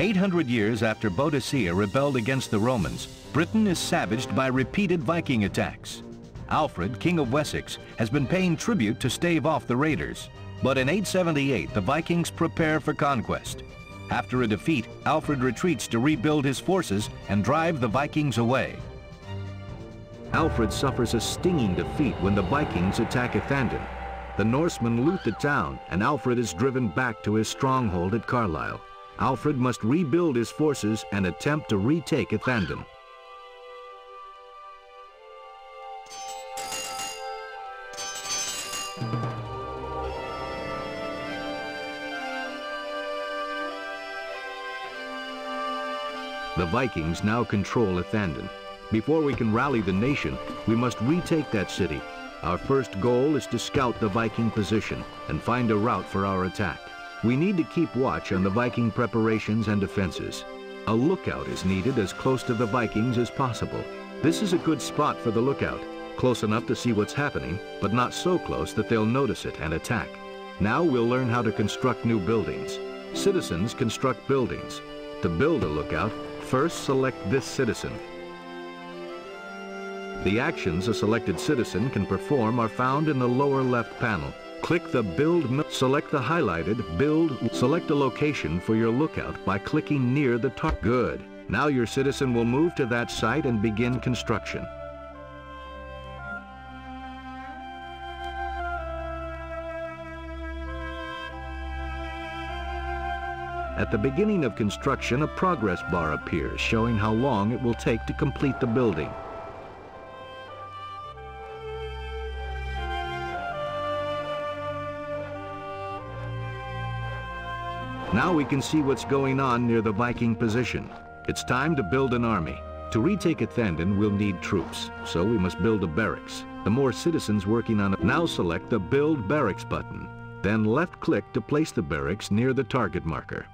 800 years after Boadicea rebelled against the Romans, Britain is savaged by repeated Viking attacks. Alfred, King of Wessex, has been paying tribute to stave off the raiders. But in 878, the Vikings prepare for conquest. After a defeat, Alfred retreats to rebuild his forces and drive the Vikings away. Alfred suffers a stinging defeat when the Vikings attack Ethandun. The Norsemen loot the town, and Alfred is driven back to his stronghold at Carlisle. Alfred must rebuild his forces and attempt to retake Ethandun. The Vikings now control Ethandun. Before we can rally the nation, we must retake that city. Our first goal is to scout the Viking position and find a route for our attack. We need to keep watch on the Viking preparations and defenses. A lookout is needed as close to the Vikings as possible. This is a good spot for the lookout, close enough to see what's happening, but not so close that they'll notice it and attack. Now we'll learn how to construct new buildings. Citizens construct buildings. To build a lookout, first select this citizen. The actions a selected citizen can perform are found in the lower left panel. Click the Build, select the highlighted Build, select a location for your lookout by clicking near the top. Good. Now your citizen will move to that site and begin construction. At the beginning of construction, a progress bar appears showing how long it will take to complete the building. Now we can see what's going on near the Viking position. It's time to build an army. To retake Ethandun, we'll need troops, so we must build a barracks. The more citizens working on it. Now select the Build Barracks button. Then left-click to place the barracks near the target marker.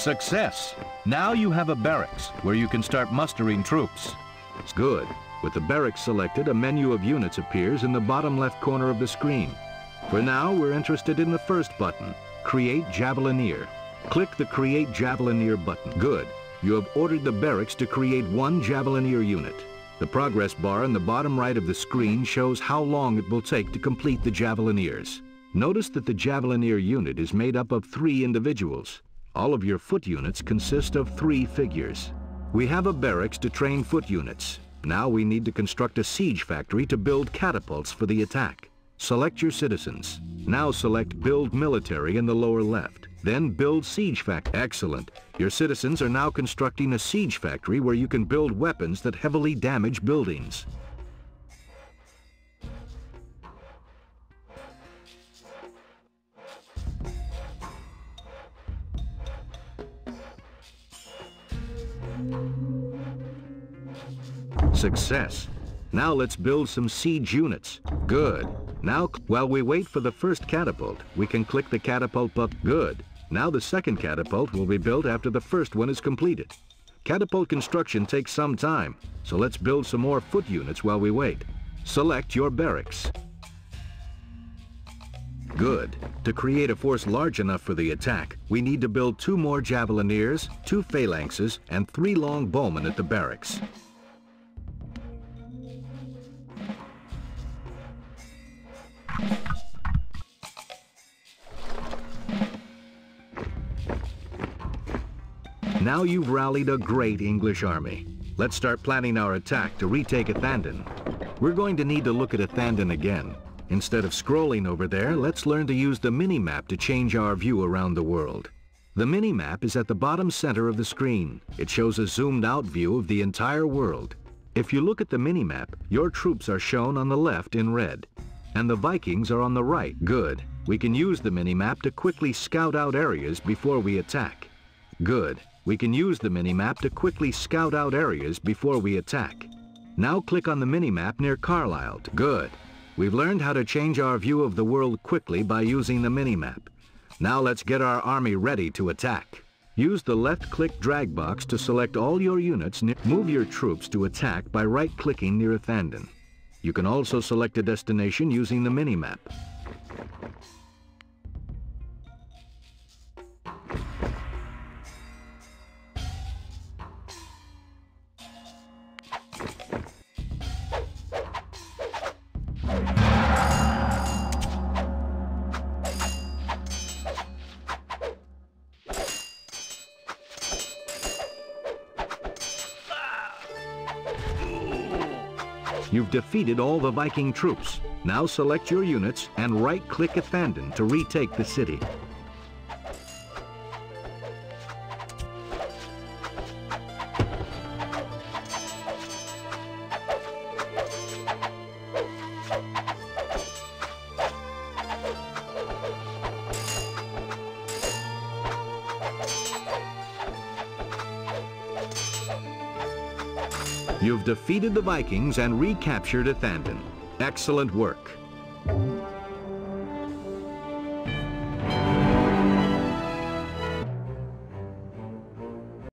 Success! Now you have a barracks where you can start mustering troops. It's good. With the barracks selected, a menu of units appears in the bottom left corner of the screen. For now, we're interested in the first button, Create Javelineer. Click the Create Javelineer button. Good. You have ordered the barracks to create one Javelineer unit. The progress bar in the bottom right of the screen shows how long it will take to complete the Javelineers. Notice that the Javelineer unit is made up of three individuals. All of your foot units consist of three figures. We have a barracks to train foot units. Now we need to construct a siege factory to build catapults for the attack. Select your citizens. Now select Build Military in the lower left. Then Build Siege Factory. Excellent. Your citizens are now constructing a siege factory where you can build weapons that heavily damage buildings. Success. Now let's build some siege units. Good. Now, while we wait for the first catapult, we can click the catapult button. Good. Now the second catapult will be built after the first one is completed. Catapult construction takes some time, so let's build some more foot units while we wait. Select your barracks. Good. To create a force large enough for the attack, we need to build two more javelineers, two phalanxes, and three long bowmen at the barracks. Now you've rallied a great English army. Let's start planning our attack to retake Ethandun. We're going to need to look at Ethandun again. Instead of scrolling over there, let's learn to use the mini-map to change our view around the world. The mini-map is at the bottom center of the screen. It shows a zoomed-out view of the entire world. If you look at the mini-map, your troops are shown on the left in red, and the Vikings are on the right. Good. We can use the mini-map to quickly scout out areas before we attack. Good. We can use the minimap to quickly scout out areas before we attack. Now click on the minimap near Carlisle. Good. We've learned how to change our view of the world quickly by using the mini-map. Now let's get our army ready to attack. Use the left-click drag box to select all your units. Move your troops to attack by right-clicking near Ethandun. You can also select a destination using the mini-map. You've defeated all the Viking troops. Now select your units and right-click Ethandun to retake the city. You've defeated the Vikings and recaptured Ethandun. Excellent work.